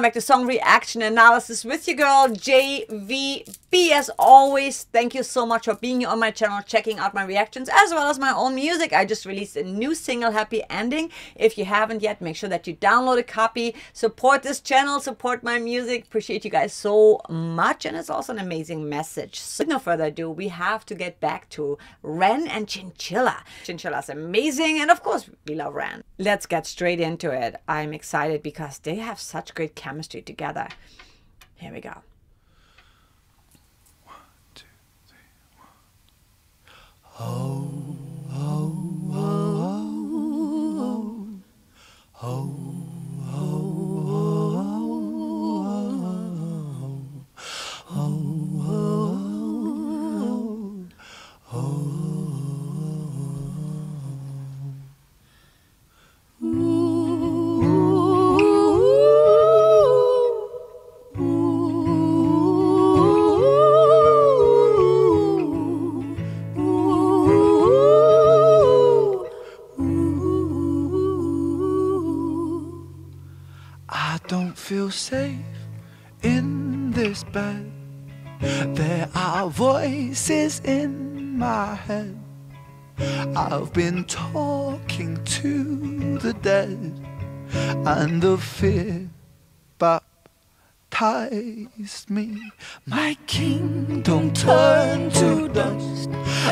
Welcome back to Song Reaction Analysis with your girl JVB. As always, thank you so much for being on my channel, checking out my reactions as well as my own music. I just released a new single, Happy Ending. If you haven't yet, make sure that you download a copy, support this channel, support my music. Appreciate you guys so much, and it's also an amazing message. So, no further ado, we have to get back to Ren and Chinchilla. Chinchilla's amazing, and of course, we love Ren. Let's get straight into it. I'm excited because they have such great chemistry together. Here we go. One, two, three, Oh, oh, oh, oh, oh. This bed. There are voices in my head. I've been talking to the dead, and the fear baptized me. My kingdom turned to dust,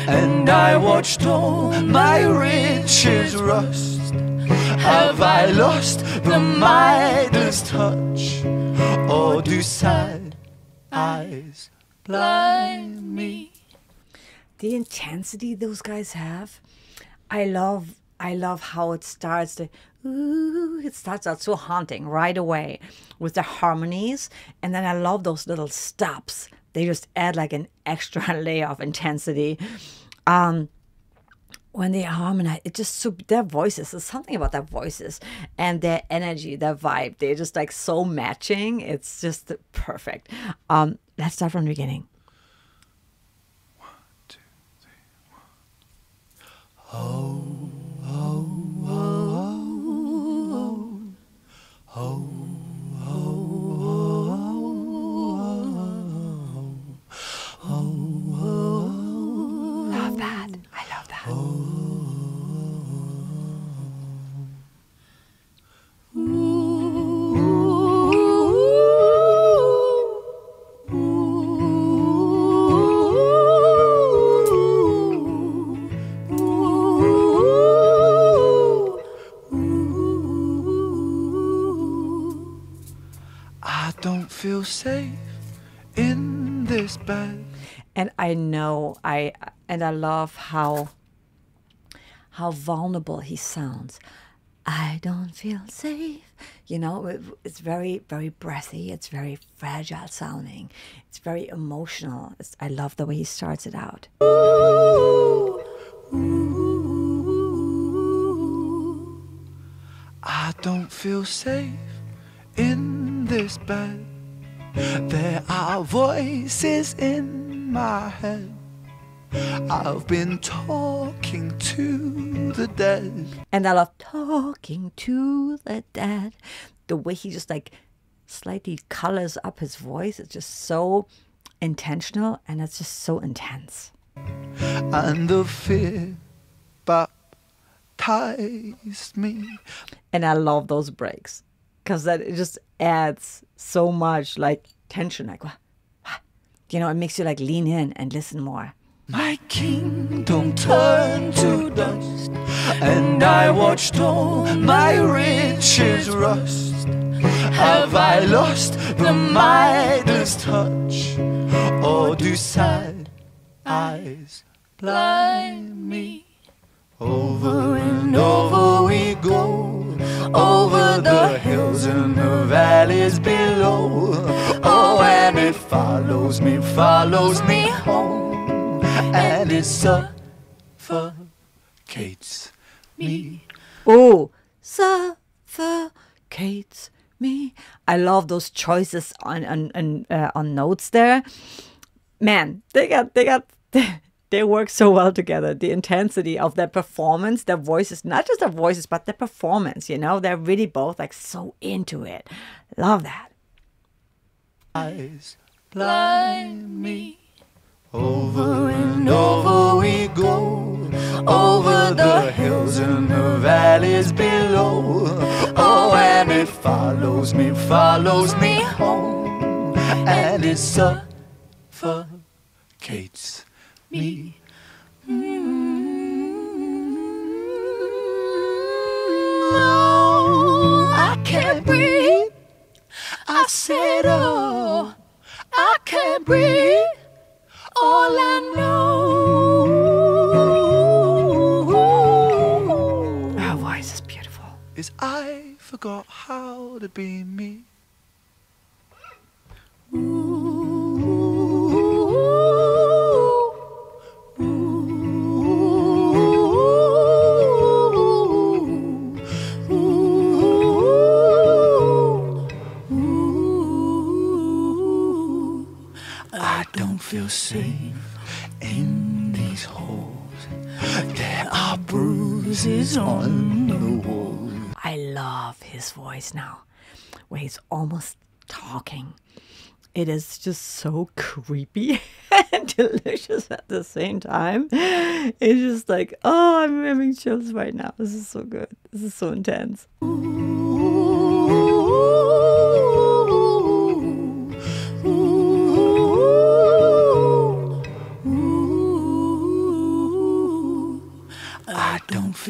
and I watched all my riches rust. Have I lost the Midas touch? Or do sad eyes blind me? The intensity those guys have, I love. I love how it starts. The ooh, it starts out so haunting right away with the harmonies, and then I love those little stops. They just add like an extra layer of intensity. Um, when they harmonize, it just so their voices. There's something about their voices and their energy, their vibe. They're just like so matching. It's just perfect. Um, let's start from the beginning. One, two, three, one. Oh, And I know I and I love how how vulnerable he sounds. I don't feel safe. You know, it, it's very, very breathy. It's very fragile sounding. It's very emotional. It's, I love the way he starts it out. Ooh, ooh, I don't feel safe in this bed. There are voices in my head. I've been talking to the dead. And I love talking to the dead. The way he just like slightly colors up his voice is just so intentional and it's just so intense. And the fear baptized me. And I love those breaks because that it just adds so much like tension like what, what, you know it makes you like lean in and listen more. My kingdom turned to dust and i watched all my riches rust. Have i lost the midas touch or do sad eyes blind me? Over and over we go over the hills and the valleys below. Oh, and it follows me, follows me home, and it suffocates me. Oh, suffocates me. I love those choices on on on, uh, on notes there. Man, they got they got. they work so well together. The intensity of their performance, their voices, not just their voices, but their performance, you know, they're really both like so into it. Love that. eyes blind me. Over and over we go, over the hills and the valleys below. Oh, and it follows me, follows me home, and it suffocates me. No, I can't breathe. I said, oh, I can't breathe. All I know Her voice is beautiful. is I forgot how to be me. Bruises on the walls. I love his voice now, where he's almost talking. It is just so creepy and delicious at the same time. It's just like, oh, I'm having chills right now. This is so good. This is so intense. I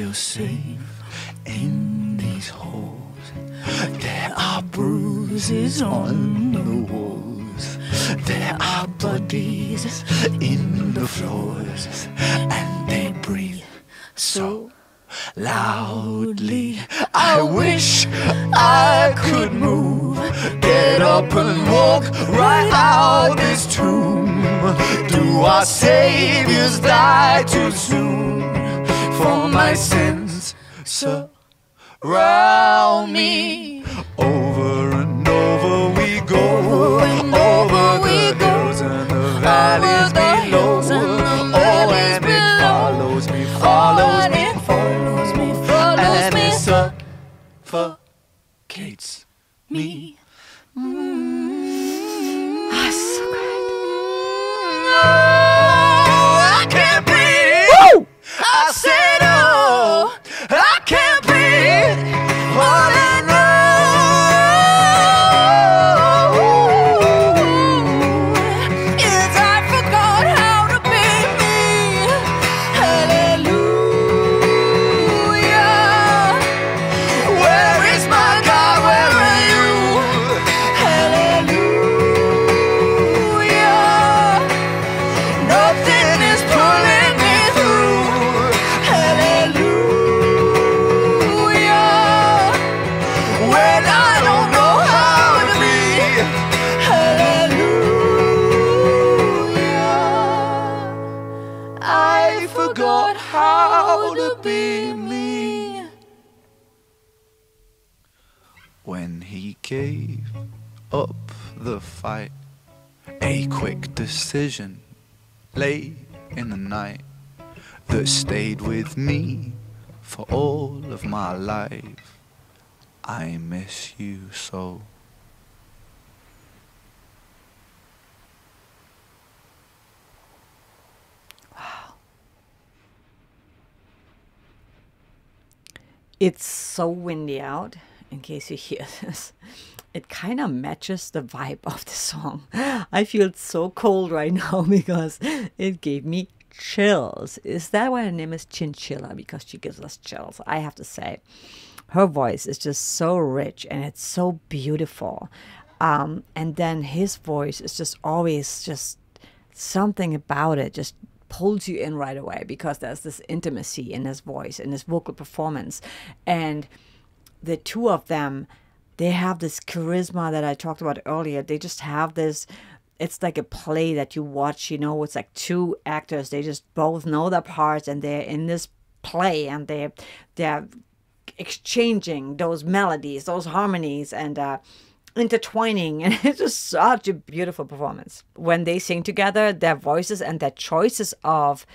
feel safe in these halls. There are bruises on the walls. There are bodies in the floors, and they breathe so loudly. I wish I could move, get up and walk right out this tomb. Do our saviors die too soon? For my sins. Surround me. Over and over we go, over the hills and the valleys When he gave up the fight, a quick decision late in the night that stayed with me for all of my life. I miss you so. It's so windy out, in case you hear this. It kind of matches the vibe of the song. I feel so cold right now because it gave me chills. Is that why her name is Chinchilla? Because she gives us chills. I have to say, her voice is just so rich and it's so beautiful. Um, and then his voice is just always just something about it just pulls you in right away because there's this intimacy in his voice in his vocal performance and the two of them they have this charisma that i talked about earlier. They just have this it's like a play that you watch you know it's like two actors they just both know their parts and they're in this play and they they're exchanging those melodies those harmonies and uh intertwining. And it's just such a beautiful performance. When they sing together their voices and their choices of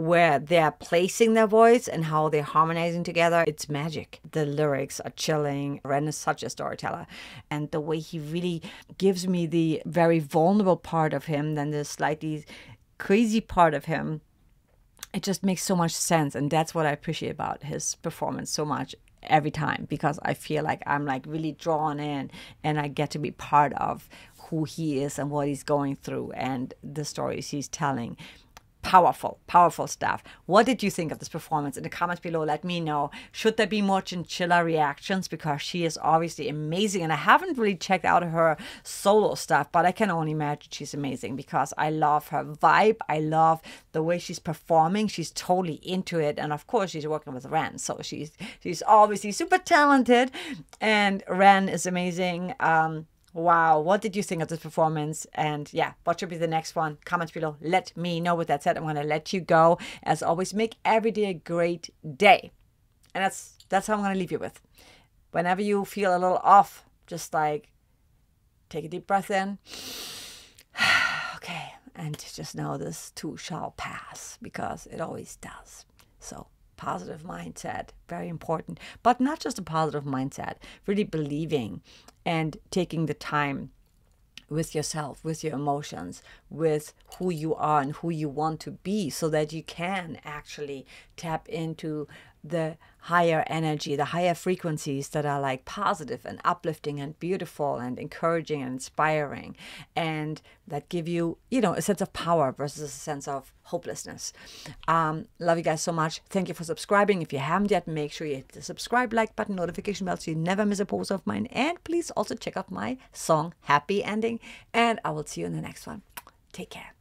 where they're placing their voice and how they're harmonizing together, it's magic. The lyrics are chilling. Ren is such a storyteller. And the way he really gives me the very vulnerable part of him, then the slightly crazy part of him, it just makes so much sense. And that's what I appreciate about his performance so much every time because I feel like I'm like really drawn in and I get to be part of who he is and what he's going through and the stories he's telling powerful, powerful stuff. What did you think of this performance? In the comments below, let me know. Should there be more Chinchilla reactions? Because she is obviously amazing. And I haven't really checked out her solo stuff, but I can only imagine she's amazing because I love her vibe. I love the way she's performing. She's totally into it. And of course, she's working with Ren. So she's she's obviously super talented. And Ren is amazing. Um, Wow, what did you think of this performance? And yeah, what should be the next one? Comments below. Let me know. With that said, I'm gonna let you go. As always, make every day a great day. And that's that's how I'm gonna leave you with. Whenever you feel a little off, just like take a deep breath in. okay, and just know this too shall pass because it always does. So positive mindset, very important. But not just a positive mindset, really believing and taking the time with yourself, with your emotions, with who you are and who you want to be, so that you can actually tap into the higher energy, the higher frequencies that are like positive and uplifting and beautiful and encouraging and inspiring, and that give you, you know, a sense of power versus a sense of hopelessness. Um, love you guys so much. Thank you for subscribing. If you haven't yet, make sure you hit the subscribe, like button, notification bell so you never miss a post of mine. And please also check out my song Happy Ending. And I will see you in the next one. Take care.